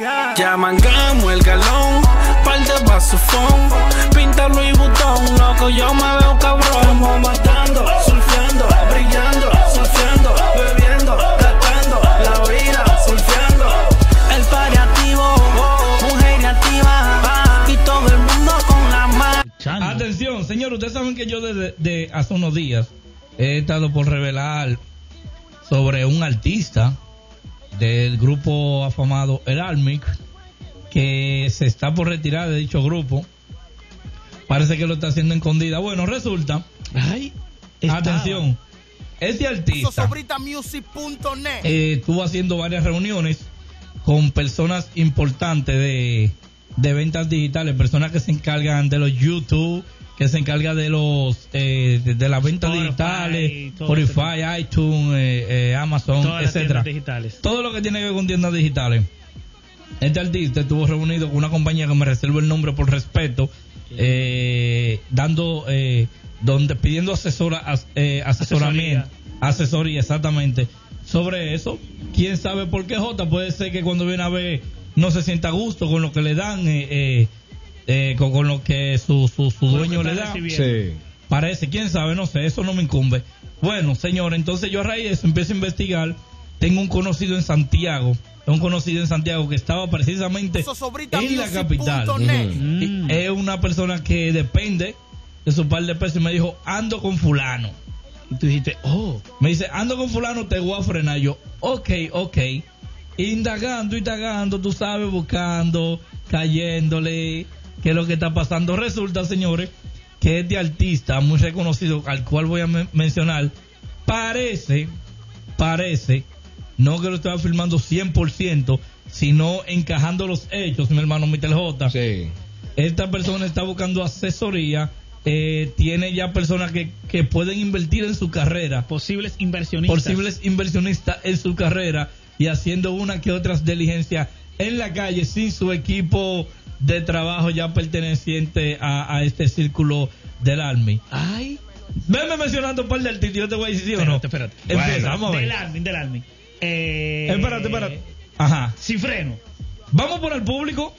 Ya mangamos el galón, par de basofón, pinta Louis Vuitton, loco, yo me veo cabrón. Estamos matando, surfeando, brillando, surfeando, bebiendo, gastando, la vida, surfeando. El paliativo, mujer activa, y todo el mundo con la mano. Atención, señor, ustedes saben que yo desde de hace unos días he estado por revelar sobre un artista del grupo afamado El Almic que se está por retirar de dicho grupo. Parece que lo está haciendo escondida. Bueno, resulta. Ay, atención. Este artista eh, estuvo haciendo varias reuniones con personas importantes de, de ventas digitales, personas que se encargan de los YouTube, que se encargan de los eh, de, de las ventas Spotify, digitales, Spotify, iTunes, eh, eh, Amazon, Todas etcétera. Todo lo que tiene que ver con tiendas digitales. Este artista estuvo reunido con una compañía que me reservo el nombre por respeto, eh, dando, eh, donde pidiendo asesora, as- eh, asesoramiento, asesoría. exactamente, sobre eso. Quién sabe por qué J puede ser que cuando viene a ver no se sienta a gusto con lo que le dan, eh, eh, eh, con, con lo que su, su, su dueño le da. Sí. Parece, quién sabe, no sé, eso no me incumbe. Bueno, señor, entonces yo a raíz de eso empiezo a investigar. Tengo un conocido en Santiago, un conocido en Santiago que estaba precisamente en la capital. Y Mm. Es una persona que depende de su par de pesos y me dijo, ando con fulano. Y tú dijiste, oh, Me dice, ando con fulano, te voy a frenar. Yo, ok, ok. Indagando, indagando, tú sabes, buscando, cayéndole, qué es lo que está pasando. Resulta, señores, que este artista muy reconocido, al cual voy a men- mencionar, parece, parece, no que lo estaba filmando 100%, sino encajando los hechos, mi hermano Mitel J. Sí. Esta persona está buscando asesoría, eh, tiene ya personas que, que pueden invertir en su carrera posibles inversionistas. posibles inversionistas en su carrera y haciendo una que otras diligencias en la calle sin su equipo de trabajo ya perteneciente a, a este círculo del Army. Ay, Venme mencionando un par de artistas, yo te voy a decir sí o no. espérate, espérate. Empieza, Bueno, vamos a ver. Del Army, del Army. Eh, Espérate, espérate. Ajá. Cifreno. Vamos por el público.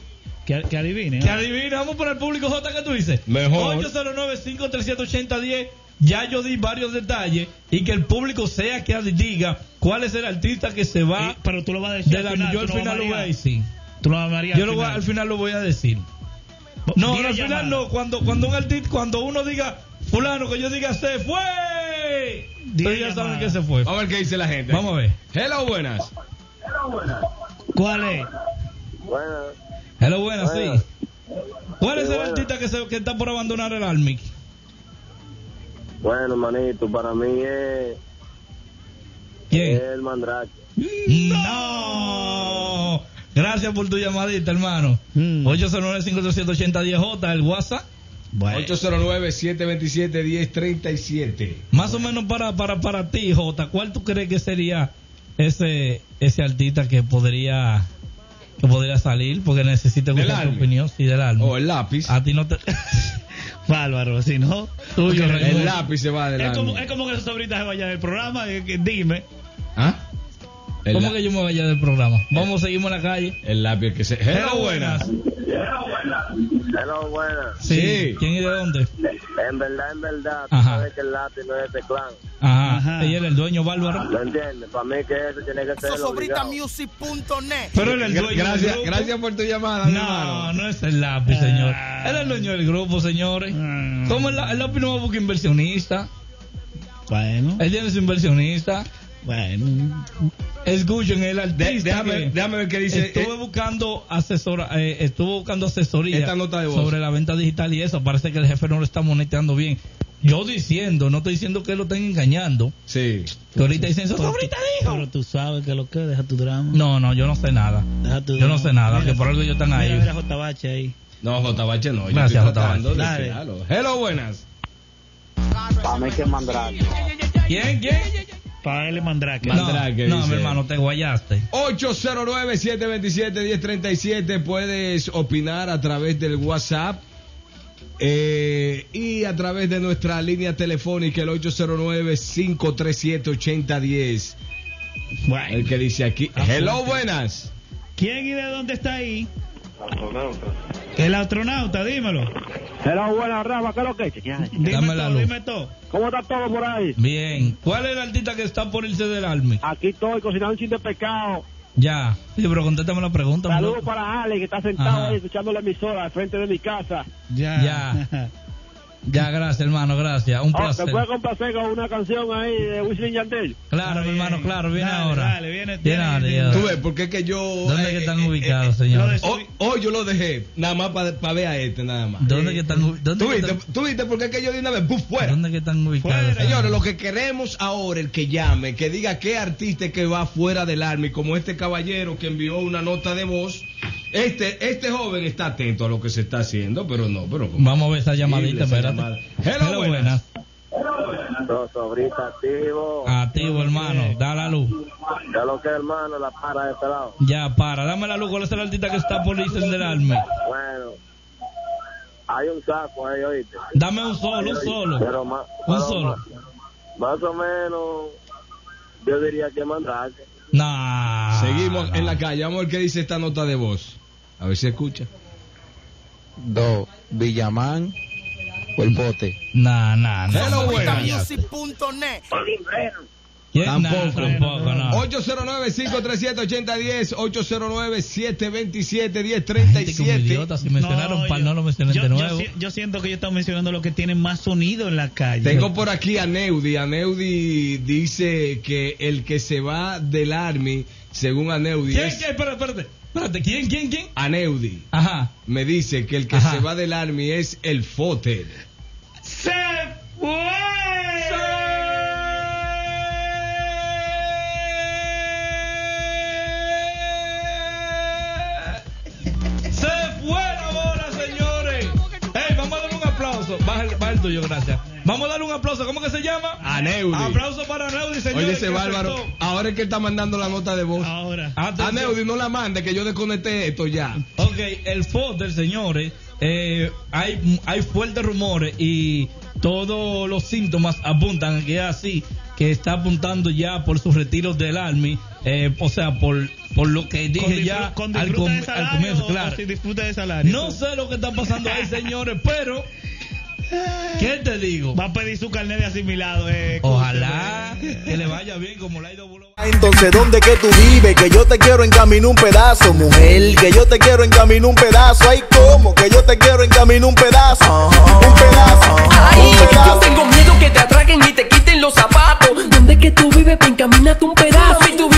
Que, que adivine. Que ¿no? adivina, vamos por el público J que tú dices. Mejor. 809-537-8010. Ya yo di varios detalles y que el público sea que diga cuál es el artista que se va Eh, pero tú lo vas a decir de al la final. yo al no final lo voy a vas decir. Tú lo vas a María Yo lo voy al final lo voy a decir. No, al final no. Cuando, cuando un artista, cuando uno diga fulano, que yo diga se fue. Ustedes ya saben que se fue. Vamos a ver qué dice la gente. Vamos a ver. Hello, buenas. ¿Cuál es? Bueno, Hello, buenas, sí. ¿Cuál es Sí, el artista que, se, que está por abandonar el Army? bueno, manito, para mí es, ¿Quién? es el Mandrake. No. Gracias por tu llamadita, hermano. Mm. 809-537-8010J, el WhatsApp. Bueno. 809-727-1037. Más o menos para, para, para ti, J, ¿cuál tú crees que sería ese, ese artista que podría que podría salir? Porque necesito ¿Del escuchar tu opinión. Sí, del alma. O el lápiz. A ti no te... Bárbaro, si no. Tuyo. El lápiz se va es, adelante. como, es como que esos ahorita se vaya del programa. eh, que dime. ¿Ah? El, ¿Cómo la- que yo me vaya del programa? Vamos, seguimos en la calle. el lápiz que se. Hello, buenas. Hello, buenas. Sí. ¿Quién y de dónde? En verdad, en verdad, tú Ajá. sabes que el lápiz no es de clan. Ajá. Ajá. Ella era el dueño bárbaro. ¿Lo entiendes? Para mí que ese tiene que ser. Sosobritamusic.net. Pero él es el dueño Gracias, del grupo. gracias por tu llamada, mi No, hermano. no es el lápiz, señor. Ah. Él es el dueño del grupo, señores. Mm. ¿Cómo el, el lápiz no va a buscar inversionista? Bueno. Él tiene su inversionista. Bueno. Escuchen, el De- artista déjame, que déjame ver qué dice. estuve eh, buscando asesora, eh, estuvo buscando asesoría Esta nota de voz. sobre la venta digital y eso. Parece que el jefe no lo está monitoreando bien. Yo diciendo, no estoy diciendo que lo estén engañando. sí. Que ahorita dicen eso. Pero ahorita tú- dijo. Pero tú sabes que lo que deja tu drama. No, no, yo no sé nada. Deja tu Yo no sé nada, Mira, que por algo ellos están ahí. Mira, mira a J. Bache ahí. No, J. Bache no. yo Gracias, estoy J. tratando de Dale. crearlo. Hello, buenas. Para mí que es Mandrake. ¿Quién? ¿Quién? Para él es Mandrake. No, Mandrake, no, dice. mi hermano, te guayaste. 809-727-1037. Puedes opinar a través del WhatsApp eh, y a través de nuestra línea telefónica, el 809-537-8010. Bueno. El que dice aquí. Hello, buenas. ¿Quién y de dónde está ahí? El astronauta, dímelo. Hello, buena Rafa, ¿qué es lo que? Dime Dame la todo, luz. dime todo. ¿Cómo está todo por ahí? Bien. ¿Cuál es el artista que está por irse del Army? Aquí estoy cocinando un chin de pescado. Ya. Sí, pero contéstame la pregunta. Saludos para Ale, que está sentado Ajá. ahí escuchando la emisora al frente de mi casa. Ya. Ya. Ya, gracias, hermano, gracias. Un Oh, placer. ¿Te puede complacer con una canción ahí de Wisin Yandel? Claro, mi hermano, claro, viene Dale, ahora. dale, viene- Viene viene- ahora. Tú ves, porque es que yo. ¿Dónde eh, que están eh, ubicados, eh, señores? Hoy, hoy yo lo dejé, nada más para ver a este, nada más. ¿Dónde que están dónde ¿Tú que viste, están- tú viste porque es que yo de una vez, ¡puf! fuera. ¿Dónde que están ubicados? Fuera. Señores, lo que queremos ahora, el que llame, que diga qué artista que va fuera del Army, como este caballero que envió una nota de voz. Este, este joven está atento a lo que se está haciendo, pero no, pero como- Vamos a ver esa llamadita, espérate. llamada. Hello, buenas. Sobritas activo. Activo, hermano. Da la luz. Ya lo que hermano, la para de este lado. Ya, para. Dame la luz. ¿Cuál es el artista que está por Army? Bueno, hay un saco ahí, oíste. Dame un solo, un solo. Pero más, Un pero solo. Más, más o menos, yo diría que Mandrake. Nah. Seguimos nah. en la calle, vamos a ver qué dice esta nota de voz. A ver si escucha. Dos, Villamán o el bote. Nah, nah, nah. Music.net. ¿Quién? Tampoco. Nah, tampoco, no. 809-537-8010, 809-727-1037. Gente como idiota, si mencionaron par, yo- no lo mencioné yo- de yo nuevo. si- Yo, siento que ellos están mencionando lo que tienen más sonido en la calle. Tengo por aquí a Neudi. A Neudi dice que el que se va del Army, según a Neudi, ¿Quién? es ¿Quién? Espérate, espérate. Espérate, ¿quién? ¿Quién? ¿Quién? a Neudi. Ajá. Me dice que el que Ajá. se va del Army es el Foter. ¡Se aplauso. Baja el, baja el tuyo, gracias. Vamos a darle un aplauso. ¿Cómo que se llama? A Neudi. Aplauso para Neudi, señores. Oye, ese bárbaro. aceptó. Ahora es que él está mandando la nota de voz. Ahora. A Atención. Neudi no la mande, que yo desconecté esto ya. Ok, el Foster, señores, eh, hay, hay fuertes rumores y todos los síntomas apuntan a que es así, que está apuntando ya por su retiro del Army, eh, o sea, por, por lo que dije ya con al, com- de al salario comienzo, o- claro. o sin disfrute de salario. No sé lo que está pasando ahí, señores, pero, ¿qué te digo? Va a pedir su carnet de asimilado. Eh, Ojalá que le vaya bien como le ha ido Entonces, ¿dónde que tú vives? Que yo te quiero encaminar un pedazo, mujer. Que yo te quiero encaminar un pedazo. Ay, ¿cómo? Que yo te quiero encaminar un pedazo. Un pedazo. Ay, Un yo pedazo. tengo miedo que te atraquen y te quiten los zapatos. ¿Dónde que tú vives? Ven, camínate un pedazo. Mami, tú